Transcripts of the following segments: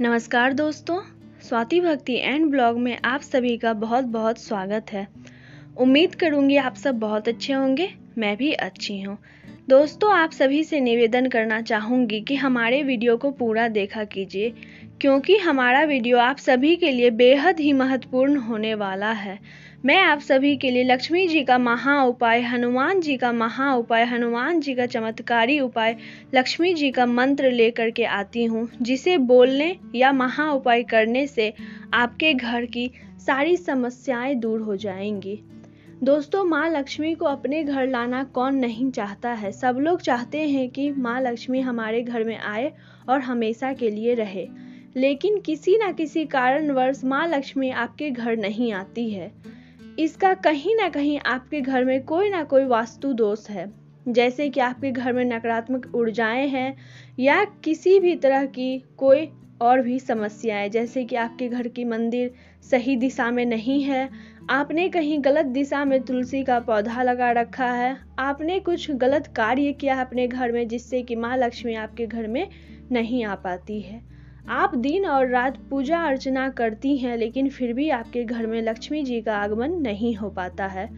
नमस्कार दोस्तों, स्वाति भक्ति एंड ब्लॉग में आप सभी का बहुत बहुत स्वागत है। उम्मीद करूँगी आप सब बहुत अच्छे होंगे, मैं भी अच्छी हूँ। दोस्तों, आप सभी से निवेदन करना चाहूँगी कि हमारे वीडियो को पूरा देखा कीजिए, क्योंकि हमारा वीडियो आप सभी के लिए बेहद ही महत्वपूर्ण होने वाला है। मैं आप सभी के लिए लक्ष्मी जी का महा उपाय, हनुमान जी का महा उपाय, हनुमान जी का चमत्कारी उपाय, लक्ष्मी जी का मंत्र लेकर के आती हूँ, जिसे बोलने या महा उपाय करने से आपके घर की सारी समस्याएँ दूर हो जाएँगी। दोस्तों, माँ लक्ष्मी को अपने घर लाना कौन नहीं चाहता है? सब लोग चाहते हैं कि माँ लक्ष्मी हमारे घर में आए और हमेशा के लिए रहे। लेकिन किसी न किसी कारणवश माँ लक्ष्मी आपके घर नहीं आती है। इसका कहीं ना कहीं आपके घर में कोई ना कोई वास्तु दोष है। जैसे कि आपके घर में नकारात्मक ऊर्जाएँ हैं या किसी भी तरह की कोई और भी समस्याएँ जैसे कि आपके घर की मंदिर सही दिशा में नहीं है, आपने कहीं गलत दिशा में तुलसी का पौधा लगा रखा है, आपने कुछ गलत कार्य किया है अपने घर में जिससे कि माँ लक्ष्मी आपके घर में नहीं आ पाती है। आप दिन और रात पूजा अर्चना करती हैं, लेकिन फिर भी आपके घर में लक्ष्मी जी का आगमन नहीं हो पाता है।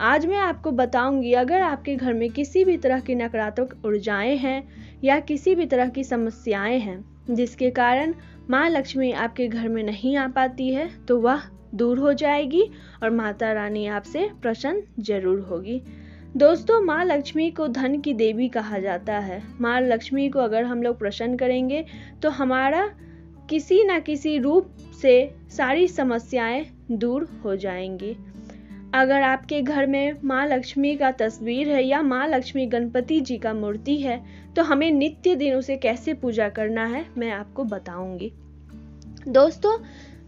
आज मैं आपको बताऊँगी, अगर आपके घर में किसी भी तरह की नकारात्मक ऊर्जाएँ हैं या किसी भी तरह की समस्याएँ हैं, जिसके कारण माँ लक्ष्मी आपके घर में नहीं आ पाती है तो वह दूर हो जाएगी और माता रानी आपसे प्रसन्न ज़रूर होगी। दोस्तों, माँ लक्ष्मी को धन की देवी कहा जाता है। माँ लक्ष्मी को अगर हम लोग प्रसन्न करेंगे तो हमारा किसी न किसी रूप से सारी समस्याएँ दूर हो जाएँगी। अगर आपके घर में माँ लक्ष्मी का तस्वीर है या माँ लक्ष्मी गणपति जी का मूर्ति है तो हमें नित्य दिन उसे कैसे पूजा करना है, मैं आपको बताऊँगी। दोस्तों,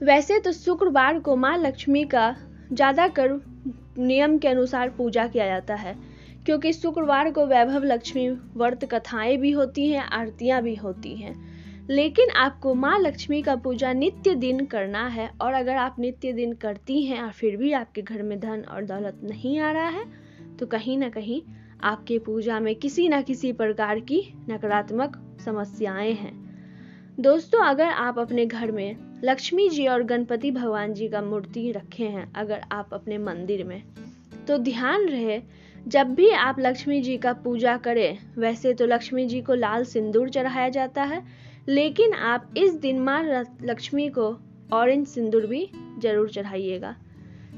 वैसे तो शुक्रवार को माँ लक्ष्मी का ज़्यादातर नियम के अनुसार पूजा किया जाता है, क्योंकि शुक्रवार को वैभव लक्ष्मी व्रत कथाएँ भी होती हैं, आरतियाँ भी होती हैं। लेकिन आपको माँ लक्ष्मी का पूजा नित्य दिन करना है, और अगर आप नित्य दिन करती हैं और फिर भी आपके घर में धन और दौलत नहीं आ रहा है तो कहीं ना कहीं आपके पूजा में किसी ना किसी प्रकार की नकारात्मक समस्याएँ हैं। दोस्तों, अगर आप अपने घर में लक्ष्मी जी और गणपति भगवान जी का मूर्ति रखे हैं, अगर आप अपने मंदिर में। तो ध्यान रहे, जब भी आप लक्ष्मी जी का पूजा करें, वैसे तो लक्ष्मी जी को लाल सिंदूर चढ़ाया जाता है, लेकिन आप इस दिन माँ लक्ष्मी को ऑरेंज सिंदूर भी ज़रूर चढ़ाइएगा।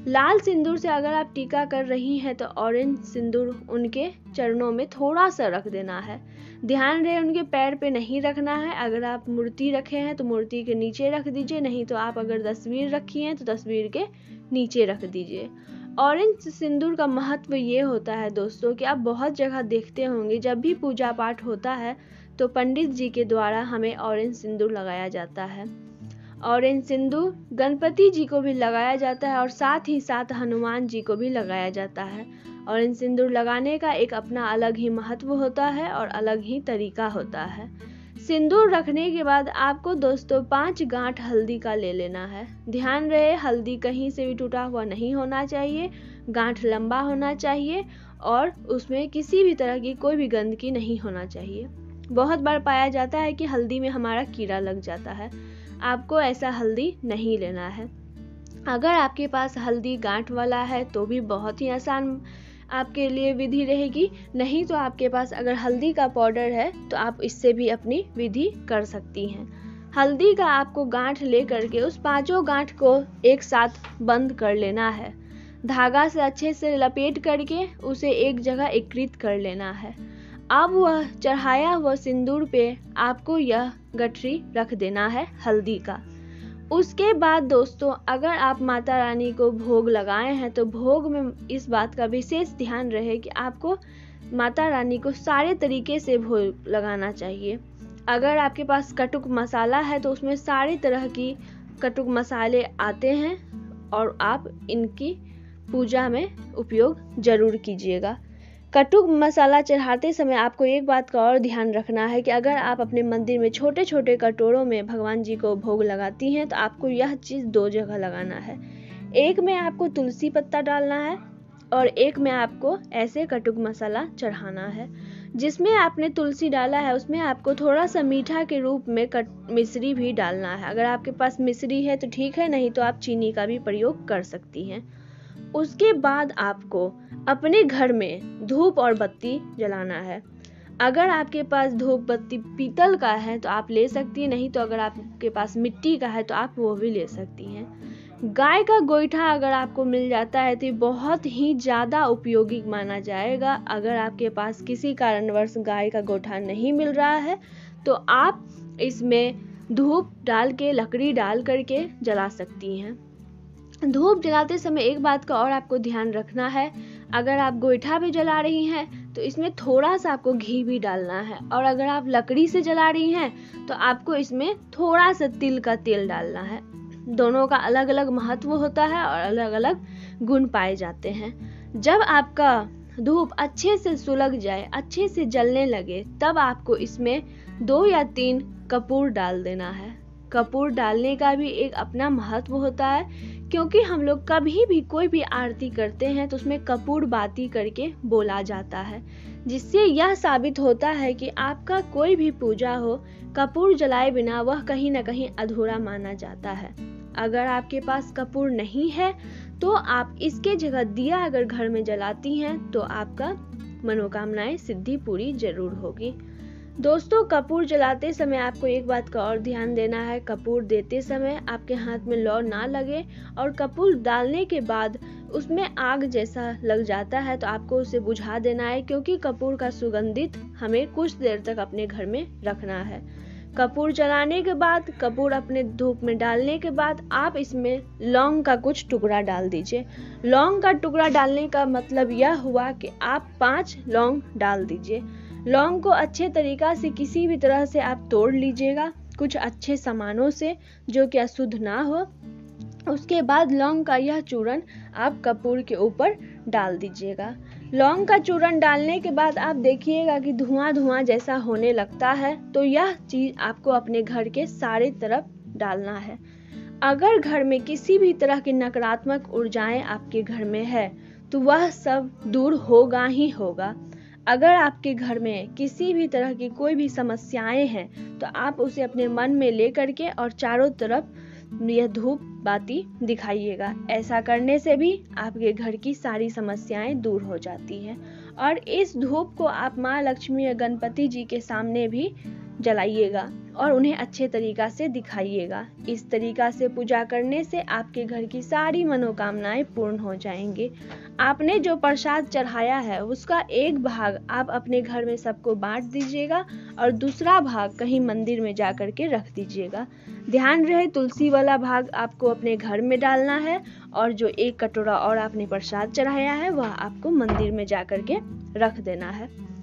लाल सिंदूर से अगर आप टीका कर रही हैं तो ऑरेंज सिंदूर उनके चरणों में थोड़ा सा रख देना है। ध्यान रहे, उनके पैर पे नहीं रखना है। अगर आप मूर्ति रखे हैं तो मूर्ति के नीचे रख दीजिए, नहीं तो आप अगर तस्वीर रखी हैं तो तस्वीर के नीचे रख दीजिए। ऑरेंज सिंदूर का महत्व ये होता है दोस्तों कि आप बहुत जगह देखते होंगे, जब भी पूजा पाठ होता है तो पंडित जी के द्वारा हमें ऑरेंज सिंदूर लगाया जाता है। ऑरेंज सिंदूर गणपति जी को भी लगाया जाता है और साथ ही साथ हनुमान जी को भी लगाया जाता है। ऑरेंज सिंदूर लगाने का एक अपना अलग ही महत्व होता है और अलग ही तरीका होता है। सिंदूर रखने के बाद आपको दोस्तों पाँच गांठ हल्दी का ले लेना है। ध्यान रहे, हल्दी कहीं से भी टूटा हुआ नहीं होना चाहिए, गांठ लंबा होना चाहिए और उसमें किसी भी तरह की कोई भी गंदगी नहीं होना चाहिए। बहुत बार पाया जाता है कि हल्दी में हमारा कीड़ा लग जाता है। आपको ऐसा हल्दी नहीं लेना है। अगर आपके पास हल्दी गांठ वाला है तो भी बहुत ही आसान आपके लिए विधि रहेगी। नहीं तो आपके पास अगर हल्दी का पाउडर है तो आप इससे भी अपनी विधि कर सकती हैं। हल्दी का आपको गांठ ले करके उस पाँचों गांठ को एक साथ बंद कर लेना है। धागा से अच्छे से लपेट करके उसे एक जगह एकत्रित कर लेना है। अब वह चढ़ाया हुआ सिंदूर पे आपको यह गठरी रख देना है हल्दी का। उसके बाद दोस्तों, अगर आप माता रानी को भोग लगाए हैं तो भोग में इस बात का विशेष ध्यान रहे कि आपको माता रानी को सारे तरीके से भोग लगाना चाहिए। अगर आपके पास कटुक मसाला है तो उसमें सारे तरह की कटुक मसाले आते हैं और आप इनकी पूजा में उपयोग ज़रूर कीजिएगा। कटुक मसाला चढ़ाते समय आपको एक बात का और ध्यान रखना है कि अगर आप अपने मंदिर में छोटे छोटे कटोरों में भगवान जी को भोग लगाती हैं तो आपको यह चीज़ दो जगह लगाना है। एक में आपको तुलसी पत्ता डालना है और एक में आपको ऐसे कटुक मसाला चढ़ाना है, जिसमें आपने तुलसी डाला है, उसमें आपको थोड़ा सा मीठा के रूप में कट, मिश्री भी डालना है। अगर आपके पास मिश्री है तो ठीक है, नहीं तो आप चीनी का भी प्रयोग कर सकती हैं। उसके बाद आपको अपने घर में धूप और बत्ती जलाना है। अगर आपके पास धूप बत्ती पीतल का है तो आप ले सकती हैं, नहीं तो अगर आपके पास मिट्टी का है तो आप वो भी ले सकती हैं। गाय का गोईठा अगर आपको मिल जाता है तो बहुत ही ज़्यादा उपयोगी माना जाएगा। अगर आपके पास किसी कारणवश गाय का गोठा नहीं मिल रहा है तो आप इसमें धूप डाल के, लकड़ी डाल करके जला सकती हैं। धूप जलाते समय एक बात का और आपको ध्यान रखना है। अगर आप गोईठा भी जला रही हैं तो इसमें थोड़ा सा आपको घी भी डालना है। और अगर आप लकड़ी से जला रही हैं तो आपको इसमें थोड़ा सा तिल का तेल डालना है। दोनों का अलग अलग महत्व होता है और अलग अलग गुण पाए जाते हैं। जब आपका धूप अच्छे से सुलग जाए, अच्छे से जलने लगे, तब आपको इसमें दो या तीन कपूर डाल देना है। कपूर डालने का भी एक अपना महत्व होता है। क्योंकि हम लोग कभी भी कोई भी आरती करते हैं तो उसमें कपूर बाती करके बोला जाता है, जिससे यह साबित होता है कि आपका कोई भी पूजा हो, कपूर जलाए बिना वह कहीं ना कहीं अधूरा माना जाता है। अगर आपके पास कपूर नहीं है तो आप इसके जगह दिया अगर घर में जलाती हैं तो आपका मनोकामनाएँ सिद्धि पूरी ज़रूर होगी। दोस्तों, कपूर जलाते समय आपको एक बात का और ध्यान देना है। कपूर देते समय आपके हाथ में लौ ना लगे और कपूर डालने के बाद उसमें आग जैसा लग जाता है तो आपको उसे बुझा देना है, क्योंकि कपूर का सुगंधित हमें कुछ देर तक अपने घर में रखना है। कपूर जलाने के बाद, कपूर अपने धूप में डालने के बाद आप इसमें लौंग का कुछ टुकड़ा डाल दीजिए। लौंग का टुकड़ा डालने का मतलब यह हुआ कि आप पाँच लौंग डाल दीजिए। लौंग को अच्छे तरीका से किसी भी तरह से आप तोड़ लीजिएगा कुछ अच्छे सामानों से, जो कि अशुद्ध ना हो। उसके बाद लौंग का यह चूरन आप कपूर के ऊपर डाल दीजिएगा। लौंग का चूरन डालने के बाद आप देखिएगा कि धुआँ धुआँ जैसा होने लगता है तो यह चीज़ आपको अपने घर के सारे तरफ़ डालना है। अगर घर में किसी भी तरह की नकारात्मक ऊर्जाएँ आपके घर में है तो वह सब दूर होगा ही होगा। अगर आपके घर में किसी भी तरह की कोई भी समस्याएँ हैं तो आप उसे अपने मन में ले करके और चारों तरफ़ यह धूप बाती दिखाइएगा। ऐसा करने से भी आपके घर की सारी समस्याएँ दूर हो जाती हैं और इस धूप को आप माँ लक्ष्मी या गणपति जी के सामने भी जलाइएगा। और उन्हें अच्छे तरीका से दिखाइएगा। इस तरीका से पूजा करने से आपके घर की सारी मनोकामनाएँ पूर्ण हो जाएँगी। आपने जो प्रसाद चढ़ाया है, उसका एक भाग आप अपने घर में सबको बांट दीजिएगा और दूसरा भाग कहीं मंदिर में जा कर के रख दीजिएगा। ध्यान रहे, तुलसी वाला भाग आपको अपने घर में डालना है और जो एक कटोरा और आपने प्रसाद चढ़ाया है, वह आपको मंदिर में जा कर के रख देना है।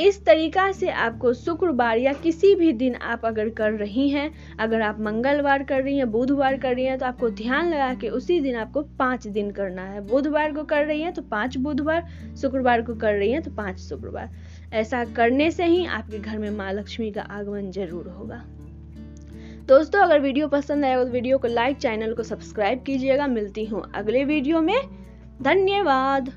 इस तरीका से आपको शुक्रवार या किसी भी दिन आप अगर कर रही हैं, अगर आप मंगलवार कर रही हैं, बुधवार कर रही हैं तो आपको ध्यान लगा के उसी दिन आपको पाँच दिन करना है। बुधवार को कर रही हैं तो पाँच बुधवार, शुक्रवार को कर रही हैं तो पाँच शुक्रवार। ऐसा करने से ही आपके घर में माँ लक्ष्मी का आगमन ज़रूर होगा। दोस्तों, अगर वीडियो पसंद आया तो वीडियो को लाइक, चैनल को सब्सक्राइब कीजिएगा। मिलती हूँ अगले वीडियो में। धन्यवाद।